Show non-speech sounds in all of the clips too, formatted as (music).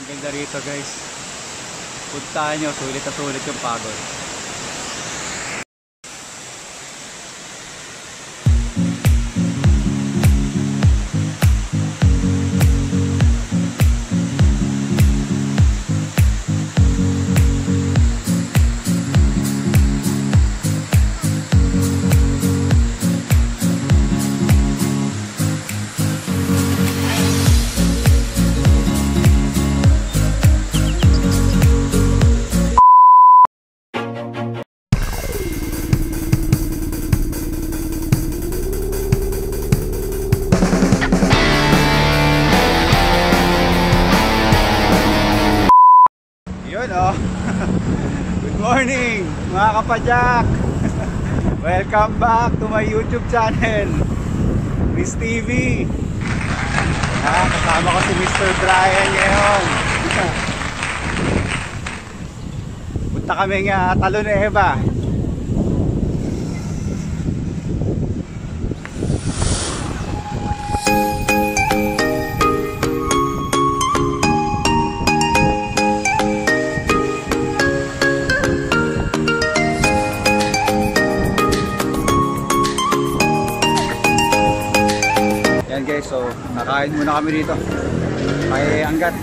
Ang ganda rito guys. Puntahan nyo, sulit na sulit yung pagod. Oh. (laughs) Good morning mga kapadyak. (laughs) Welcome back to my YouTube channel. Chris TV. Ah, kasama ko si Mr. Brian ngayon. (laughs) Punta kami nga Talon Eva. Muna kami dito. Kay Anggat.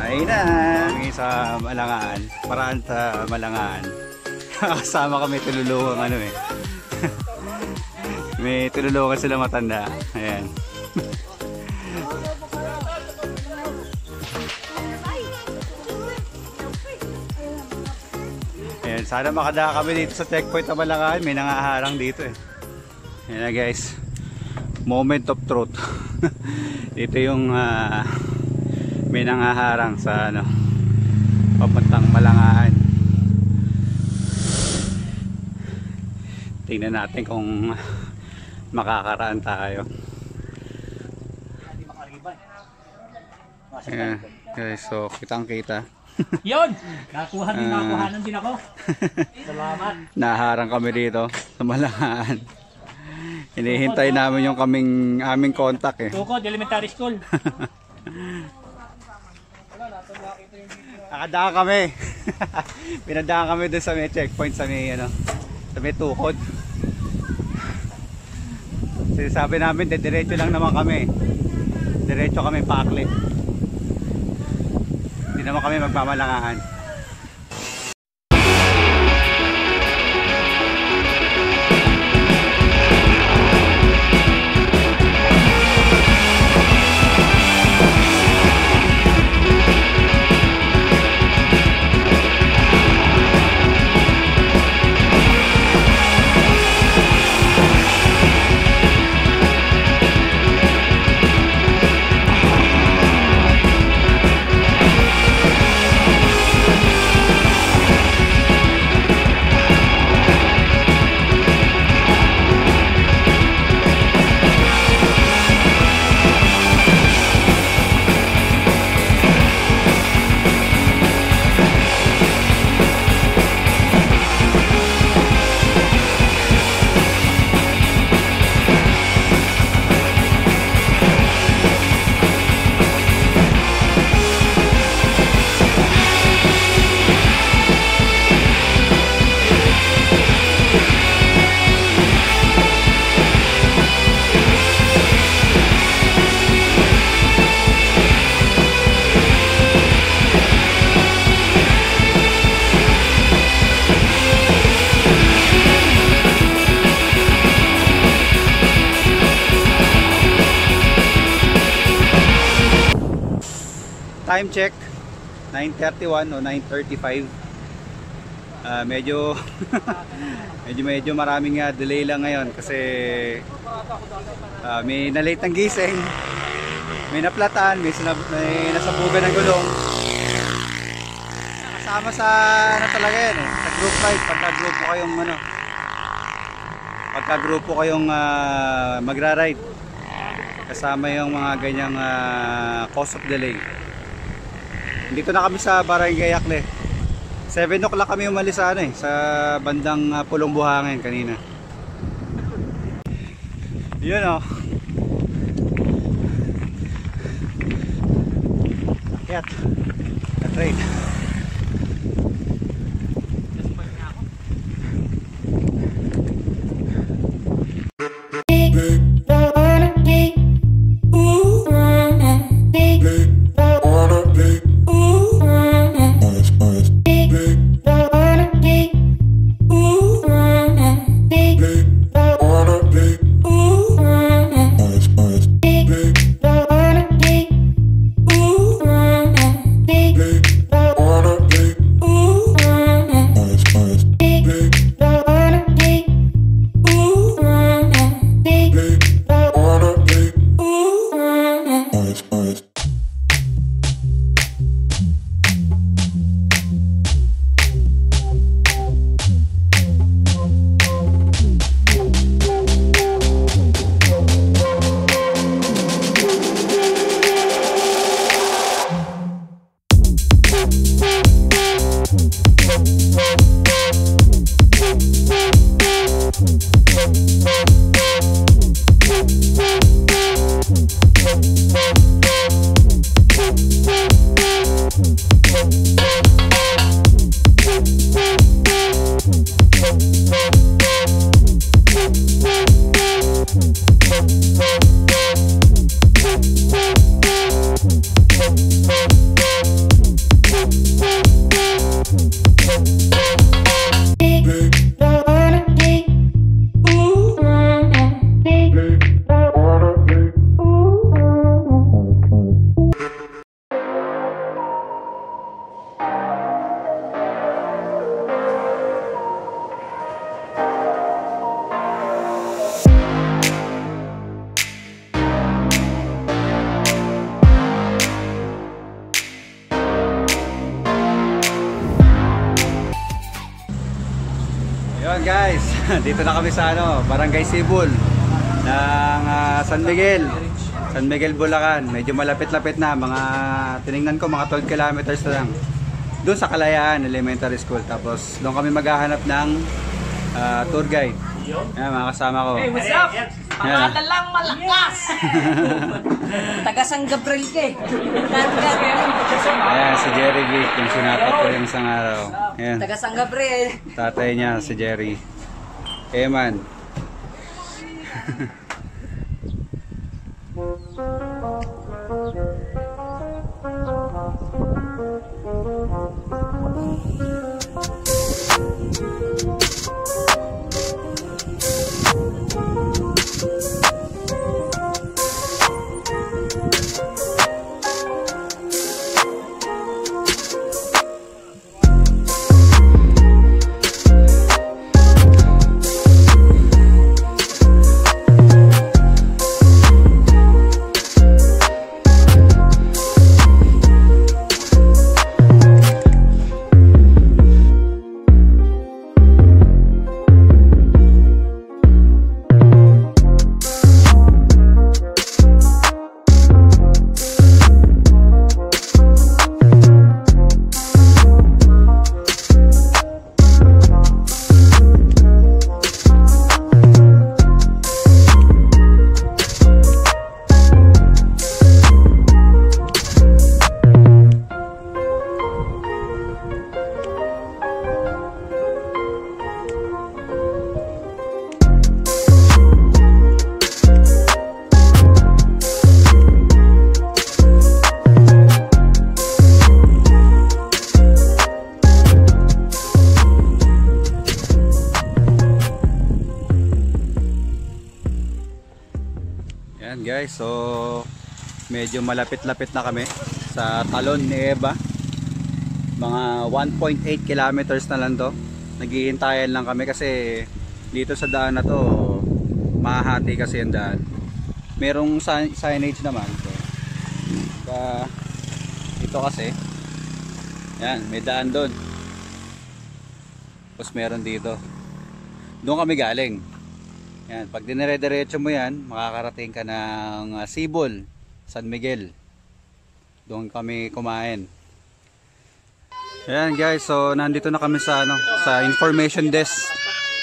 Ayun na. Kami sa Malangaan. Paraan sa Malangaan. (laughs) Kasama kami tululungan ano eh. (laughs) May tululungan sila matanda. Sana makadaka kami dito sa checkpoint na Malangaan. May nangaharang dito eh. Ayan na guys. Moment of truth. (laughs) dito yung ah, may nangaharang sa ano papuntang Malangaan. Tingnan natin kung makakaraan tayo. Ayan, guys, so kitang kita. (laughs) Yun! Nakuha din, nakuhanan din ako. (laughs) Salamat. Naharang kami dito sa Malangaan. (laughs) Hinihintay namin yung kaming aming contact eh. Tukod, elementary school. Nakadaan kami. Pinadaan kami doon sa may checkpoint sa may ano, sa may tukod. Sinasabi namin, diretso lang naman kami. Diretso kami paakli. Naman kami magmamalangaan. Check 9:31 o 9:35. Ah, medyo (laughs) medyo medyo maraming ah, delay lang ngayon kasi ah, may na-late ng gising. May naplatan, may, sinab may nasabugan ng gulong. Kasama sa ano talaga yan eh, sa group ride, pagka group ko kayong ano, pagka grupo kayong ah, magra-ride. Kasama yung mga ganyang ah, cause of delay. Dito na kami sa Barangay Akle. 7 o'clock kami umalis sa ano eh, sa bandang uh, Pulong Buhangin kanina. Yun oh. Akyat. Na-trade. Guys, dito na kami sa ano, Barangay Sibul ng ah, San Miguel. San Miguel, Bulacan. Medyo malapit-lapit na, mga tiningnan ko mga 12 kilometers na lang. Doon sa Kalayaan Elementary School. Tapos doon kami maghahanap ng ah, tour guide. Ayan, mga kasama ko. Hey, what's up? Pangalan lang malakas. (laughs) Taga San Gabriel ka eh. Ayan, si Jerry Vic, yung sinapat ko yung isang araw. Ayan, taga San Gabriel. tatay niya, si Jerry. Eman. Yan (laughs) medyo malapit-lapit na kami sa talon ni Eva. Mga 1.8 kilometers na lang to. Naghihintayan lang kami kasi dito sa daan na to mahati kasi yung daan. Merong sign- signage naman. So, ito kasi yan, may daan doon. Tapos meron dito. Doon kami galing. Yan, pag dinire-diretso mo yan, makakarating ka ng uh, Sibol, San Miguel. Doon kami kumain. Ayan guys, so nandito na kami sa ano, sa information desk.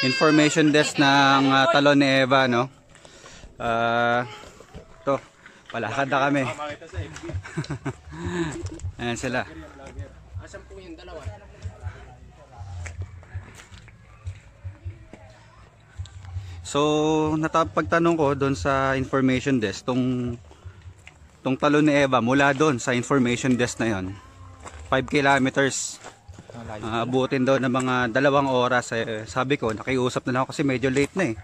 Information desk ng ah, Talon ni Eva, no? Ah, to, palakad na kami. (laughs) Ayan sila. So, natapagtanong ko doon sa information desk, tong tong talon ni Eva mula doon sa information desk na yon 5 kilometers uh, abutin daw ng mga dalawang oras eh, sabi ko nakiusap na ako kasi medyo late na eh.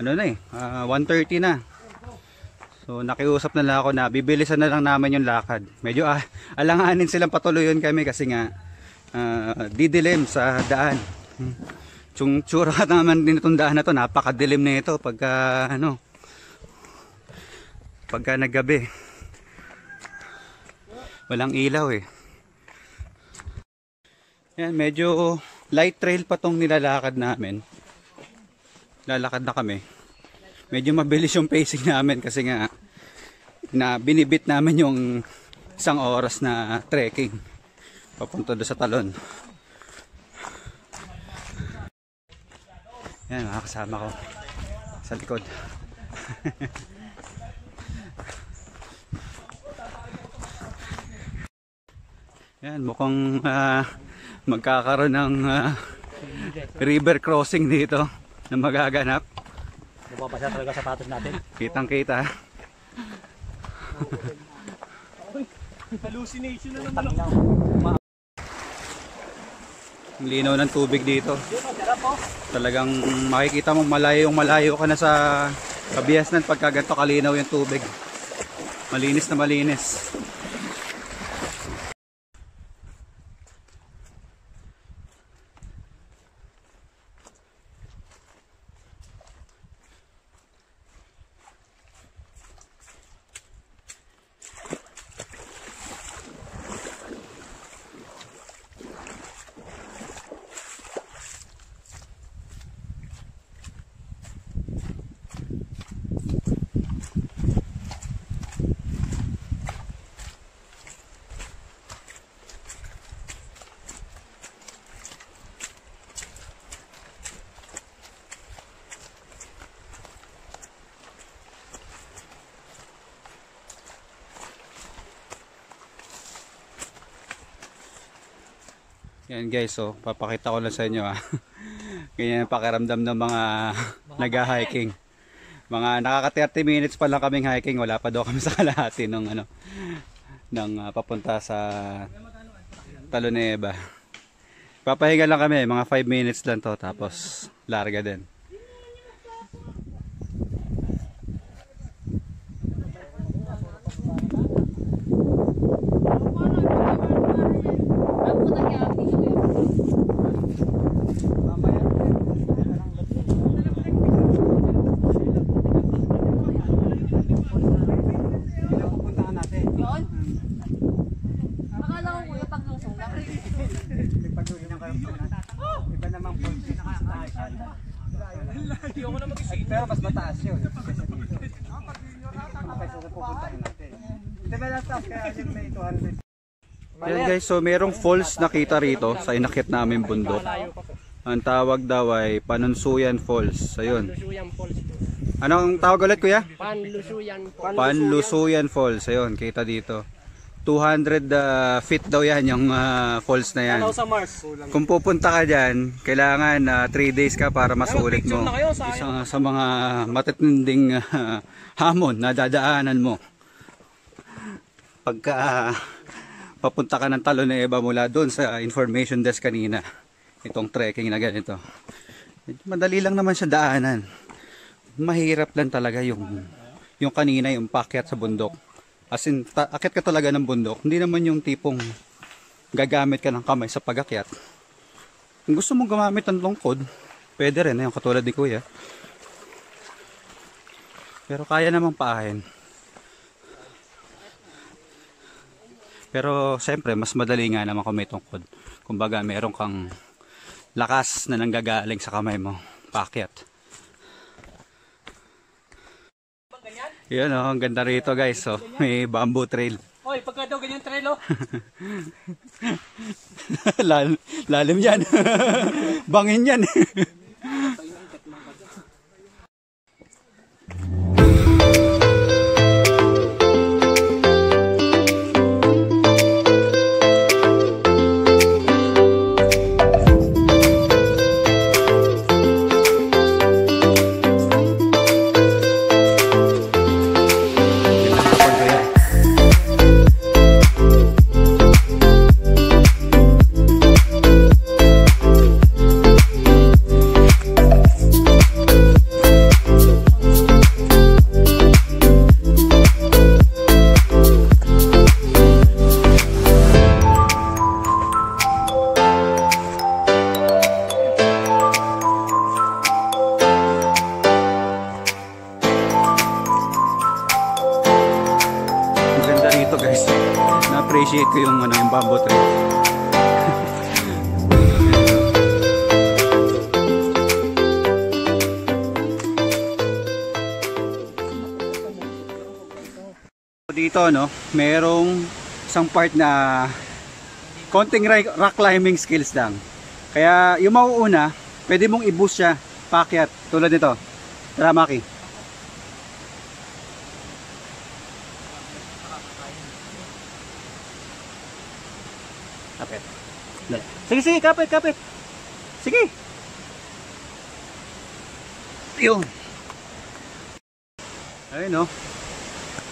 Ano na eh ah, 1.30 na. So nakiusap na lang ako na bibilisan na lang namin yung lakad. Medyo ah, alanganin silang patuloyin kami kasi nga ah, didilim sa daan. Hmm. Yung tsura (laughs) naman din itong daan na to napakadilim na ito pagka ano pagka naggabi walang ilaw eh. Yan medyo light trail pa tong nilalakad namin. Lalakad na kami. Medyo mabilis yung pacing namin kasi nga na binibit namin yung isang oras na trekking papunta doon sa talon. Yan mga ko sa likod (laughs) Yan, mukhang ah, magkakaroon ng ah, river crossing dito na magaganap. Mapapasya talaga sapatos natin. Kitang kita. Hallucination na naman. Ang linaw ng tubig dito. Talagang makikita mo malayo malayo ka na sa kabiasnan pagka ganito kalinaw yung tubig. Malinis na malinis. Yan guys, so papakita ko lang sa inyo ah. (laughs) Ganyan ang pakiramdam ng mga nag-hiking. Mga nakaka 30 minutes pa lang kaming hiking, wala pa daw kami sa kalahati ng ano ng ah, papunta sa Taloneba. Papahinga lang kami, mga 5 minutes lang to tapos larga din. Yun? Akala ko kuya pag lusong lang. Iba namang po. Pero mas mataas yun. Kaysa dito. Kaysa sa pupuntahan natin. Di ba nasa kaya yung may 200? Guys, so merong falls nakita rito sa inakit namin bundok. Ang tawag daw ay Panunsuyan Falls. Ayun. Falls. Anong tawag ulit kuya? Panlusuyan Falls. Panlusuyan Falls. Ayun, kita dito. 200 uh, feet daw yan yung uh, falls na yan. Kung pupunta ka dyan, kailangan 3 days ka para masulit mo. Ano. Isa sa mga matitinding uh, (laughs) hamon na dadaanan mo. Pagka uh, papunta ka ng Talon na Eba mula doon sa information desk kanina. Itong trekking na ganito. Madali lang naman siya daanan. Mahirap lang talaga yung yung kanina yung pakyat sa bundok. As in, ta- akit ka talaga ng bundok. Hindi naman yung tipong gagamit ka ng kamay sa pagakyat. Kung gusto mong gumamit ng lungkod, pwede rin, yung katulad ni Kuya. Pero kaya namang paahin. Pero siyempre, mas madali nga naman kung may tungkod. Kumbaga, meron kang lakas na nanggagaling sa kamay mo. Paakyat. Yan oh, ang ganda rito guys. So, may bamboo trail. Oy, pagka daw ganyan trelo. (laughs) Lal lalim yan. (laughs) Bangin yan. (laughs) dito no, merong isang part na konting rock climbing skills lang. Kaya yung mauuna, pwede mong i-boost siya paakyat tulad nito. Tara Maki. Kapit. Sige, sige, kapit, kapit. Sige. Yun. Ayun, no.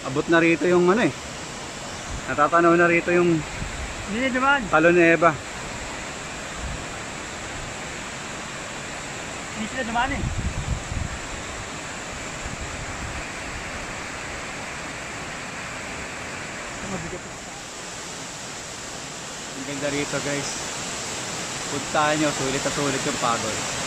Abot na rito yung ano eh. Natatanaw na rito yung talon ni Eva. Hindi sila naman eh. Ang ganda rito guys. Puntahan nyo, sulit na sulit yung pagod.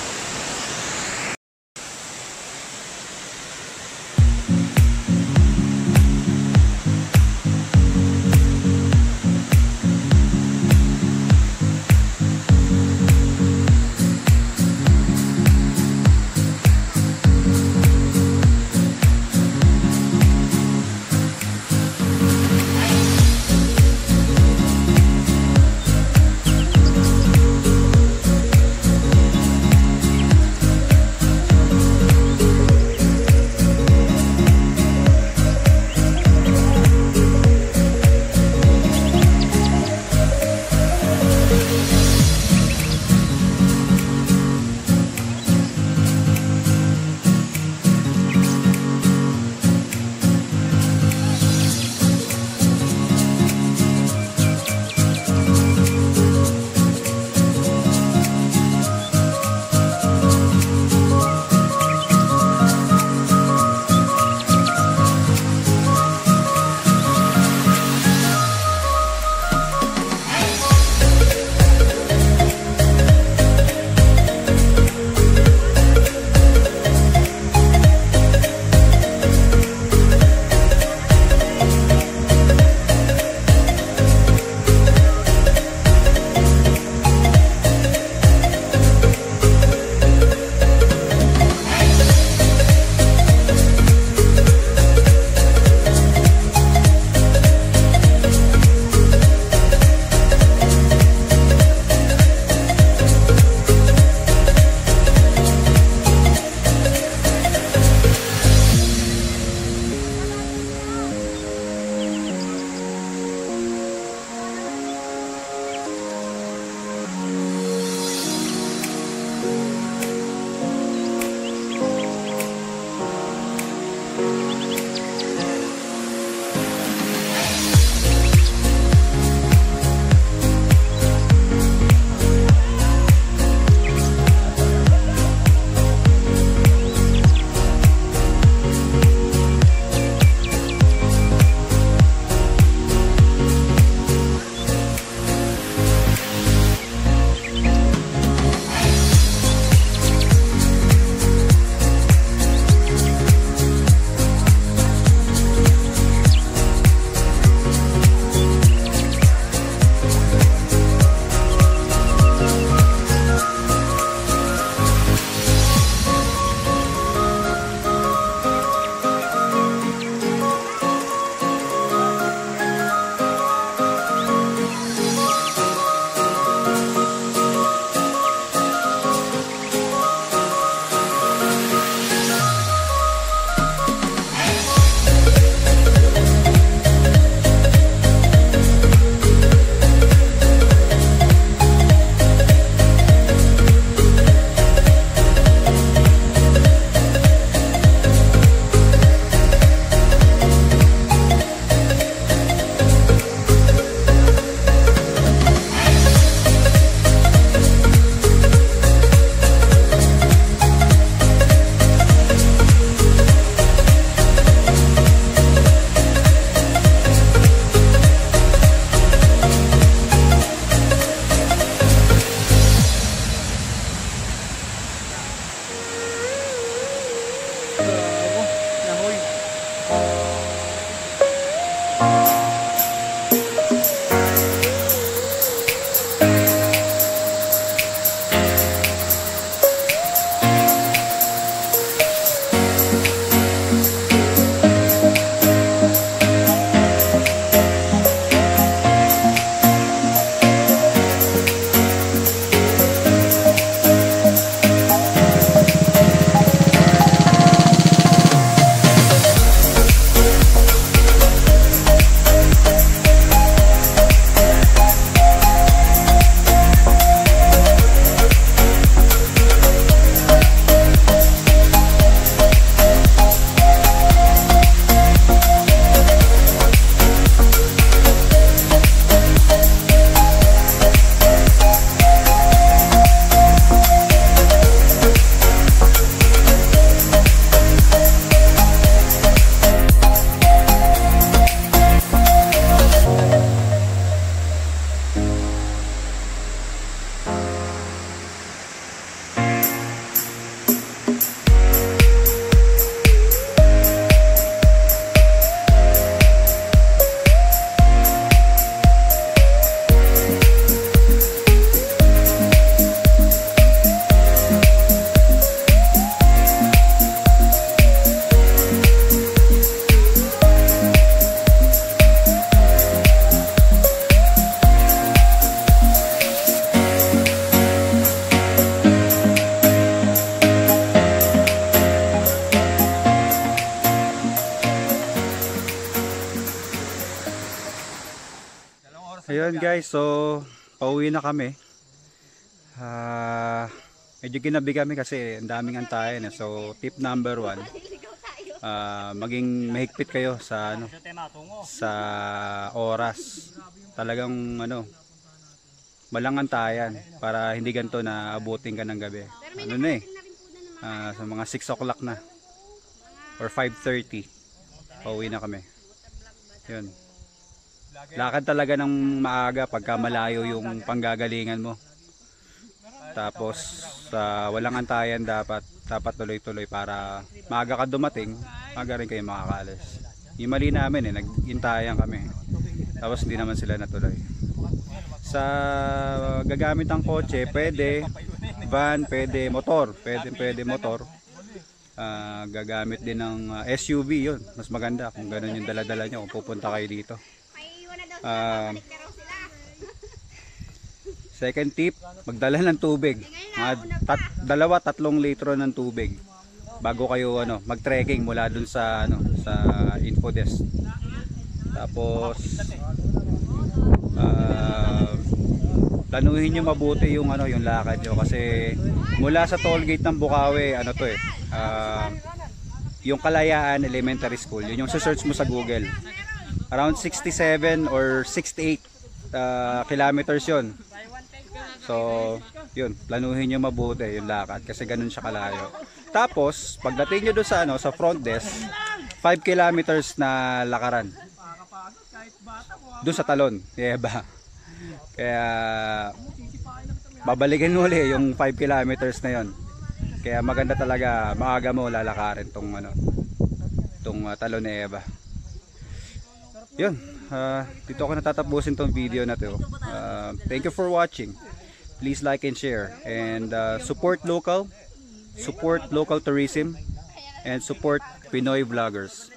Ayun guys, so pauwi na kami. Ah, medyo ginabi kami kasi ang daming antayan. eh. So tip number one, ah, maging mahigpit kayo sa ano, sa oras. Talagang ano, malang antayan para hindi ganito na abutin ka ng gabi. Ano na eh, ah, sa mga 6 o'clock na or 5.30 pauwi na kami. Yun. Lakad talaga ng maaga pagka malayo yung panggagalingan mo. Tapos sa walang antayan dapat dapat tuloy-tuloy para maaga ka dumating, maaga rin kayo makakalis. Yung mali namin eh, nag-intayan kami. Tapos hindi naman sila natuloy. Sa gagamit ng kotse, pwede van, pwede motor, pwede pwede motor. Ah, gagamit din ng ah, SUV 'yun. Mas maganda kung ganun yung dala-dala nyo kung pupunta kayo dito. Ah, (laughs) second tip, magdala ng tubig. Mga tat- dalawa, tatlong litro ng tubig bago kayo ano, mag-trekking mula dun sa ano, sa info desk. Tapos ah planuhin nyo mabuti yung ano yung lakad nyo. Kasi mula sa toll gate ng Bukawi ano to eh ah, yung Kalayaan Elementary School yun yung search mo sa Google around 67 or 68 ah, kilometers yun so yun planuhin nyo mabuti yung lakad kasi ganun siya kalayo tapos pagdating nyo doon sa ano sa front desk 5 kilometers na lakaran doon sa talon Eba kaya babalikin mo ulit yung 5 kilometers na yon. Kaya maganda talaga maaga mo lalakarin tong ano tong uh, talon ni Eva. Yun, ah, dito ako natatapusin tong video na to. Ah, thank you for watching. Please like and share and ah, support local, support local tourism and support Pinoy vloggers.